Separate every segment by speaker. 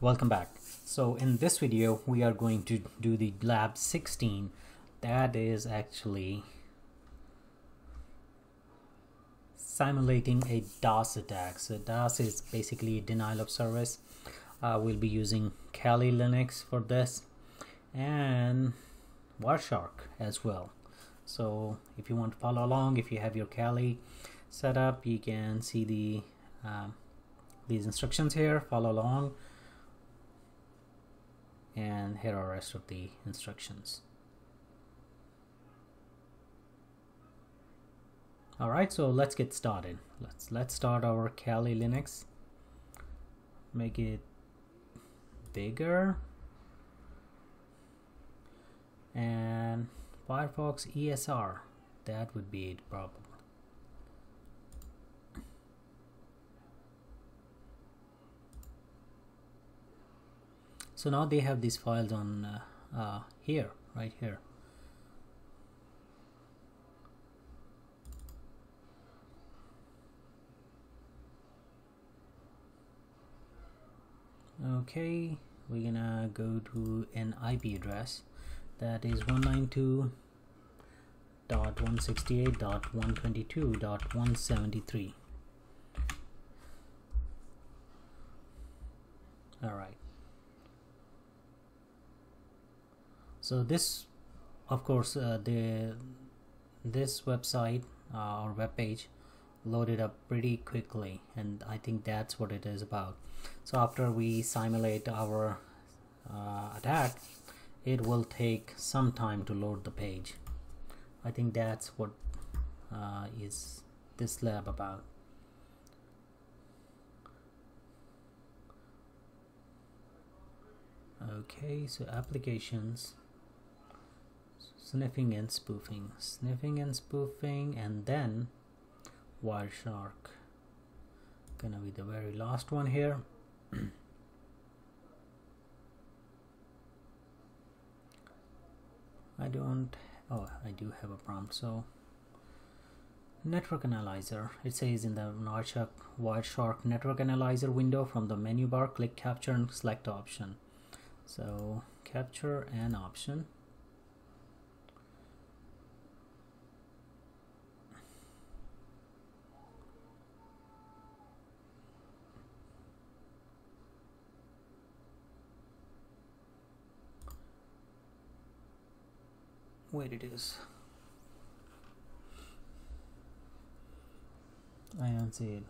Speaker 1: welcome back. So in this video we are going to do the lab 16 that is actually simulating a DOS attack. So DOS is basically denial of service. Uh, we'll be using Kali Linux for this and Wireshark as well. So if you want to follow along if you have your Kali set up you can see the um, these instructions here. Follow along and here are rest of the instructions. Alright so let's get started. Let's let's start our Kali Linux. Make it bigger. And Firefox ESR that would be it probably so now they have these files on uh, uh, here right here. Okay we're gonna go to an IP address. That is 192.168.122.173 all right so this of course uh, the this website uh, or web page loaded up pretty quickly and I think that's what it is about. So after we simulate our uh, attack it will take some time to load the page. I think that's what uh, is this lab about. Okay so applications sniffing and spoofing. Sniffing and spoofing and then Wireshark gonna be the very last one here. I don't oh I do have a prompt so. Network analyzer. It says in the Wireshark, Wireshark network analyzer window from the menu bar click capture and select option. So capture an option where it is. I don't see it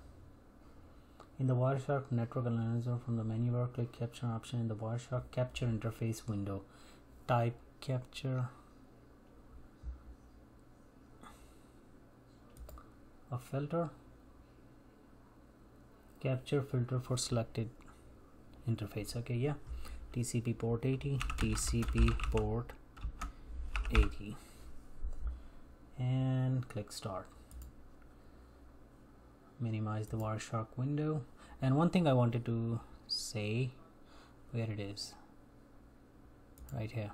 Speaker 1: in the Wireshark network analyzer from the menu bar click capture option in the Wireshark capture interface window. Type capture a filter. Capture filter for selected interface. Okay yeah. TCP port 80 TCP port 80 and click start. Minimize the Wireshark window. And one thing I wanted to say where it is. Right here.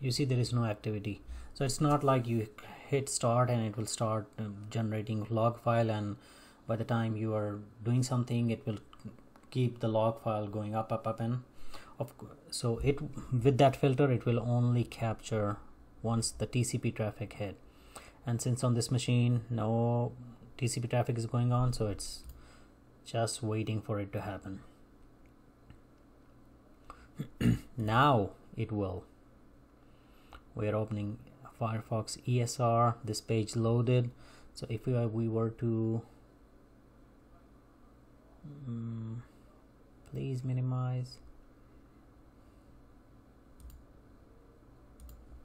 Speaker 1: You see there is no activity. So it's not like you hit start and it will start um, generating log file and by the time you are doing something it will keep the log file going up up up and of so it with that filter it will only capture once the TCP traffic hit. And since on this machine no TCP traffic is going on so it's just waiting for it to happen. Now it will. We're opening Firefox ESR this page loaded. So if we, we were to um, please minimize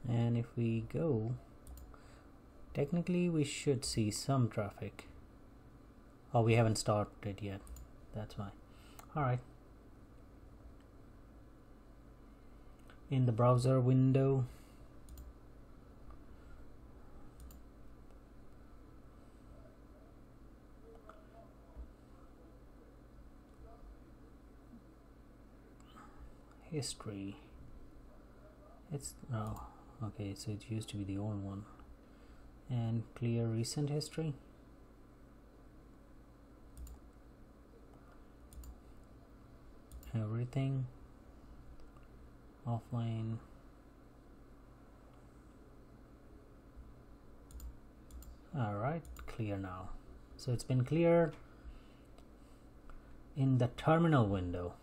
Speaker 1: and if we go technically we should see some traffic. Oh we haven't started yet. That's why. All right in the browser window. History. It's oh okay so it used to be the old one. And clear recent history? Everything offline. All right clear now. So it's been cleared in the terminal window.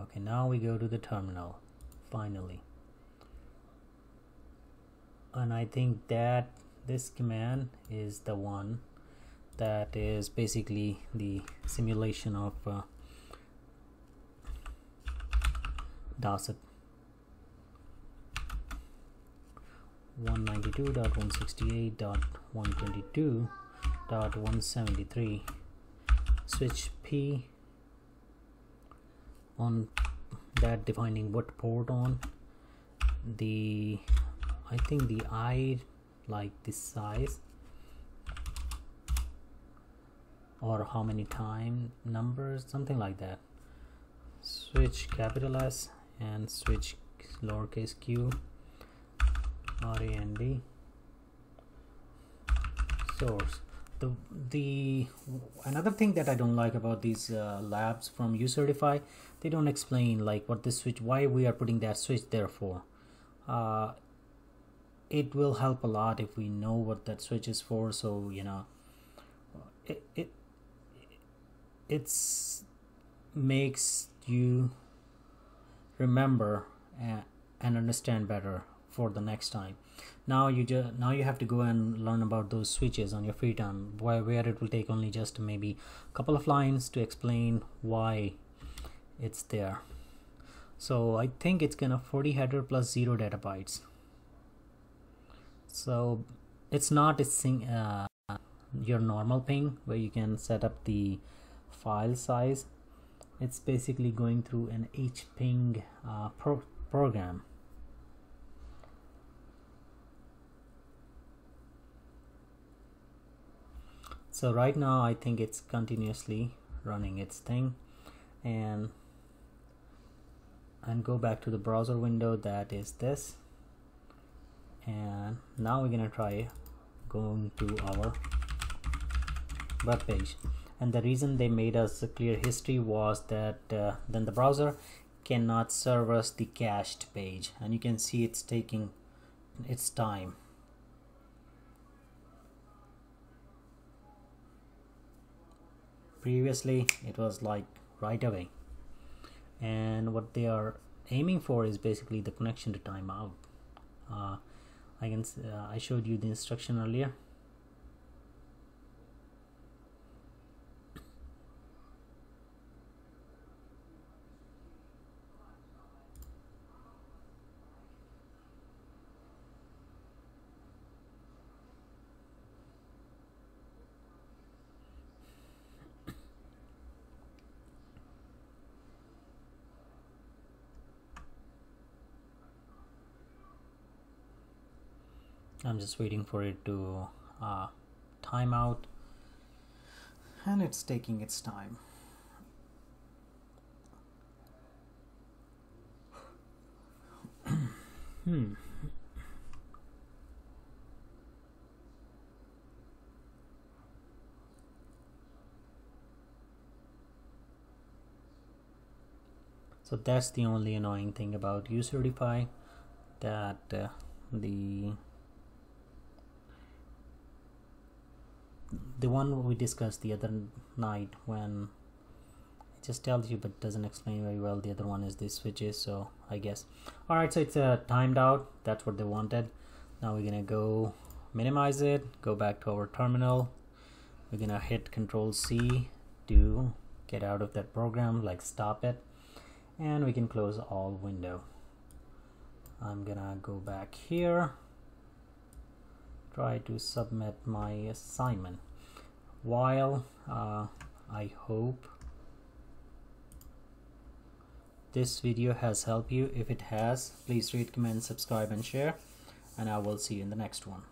Speaker 1: Okay now we go to the terminal finally and I think that this command is the one that is basically the simulation of uh, DOSIT 192.168.122.173 switch P on that defining what port on. The I think the I like this size or how many time numbers something like that. Switch capital S and switch lowercase q RAND source. The the another thing that I don't like about these uh, labs from uCertify they don't explain like what this switch why we are putting that switch there for. Uh, it will help a lot if we know what that switch is for so you know it, it it's makes you remember and, and understand better for the next time. Now you just now you have to go and learn about those switches on your free time where, where it will take only just maybe a couple of lines to explain why it's there. So I think it's gonna 40 header plus 0 data bytes so it's not a sing uh, your normal ping where you can set up the file size. It's basically going through an hping uh, pro program. So right now I think it's continuously running its thing. And and go back to the browser window that is this. And now we're gonna try going to our web page. And the reason they made us a clear history was that uh, then the browser cannot serve us the cached page. And you can see it's taking its time. Previously it was like right away. And what they are aiming for is basically the connection to timeout. Uh, I can uh, I showed you the instruction earlier I'm just waiting for it to uh, time out. And it's taking its time. Hmm. So that's the only annoying thing about uCertify that uh, the the one we discussed the other night when it just tells you but doesn't explain very well the other one is these switches so I guess. Alright so it's uh, timed out. That's what they wanted. Now we're gonna go minimize it go back to our terminal. We're gonna hit control C to get out of that program like stop it. And we can close all window. I'm gonna go back here. Try to submit my assignment while uh, I hope this video has helped you. If it has please rate comment subscribe and share and I will see you in the next one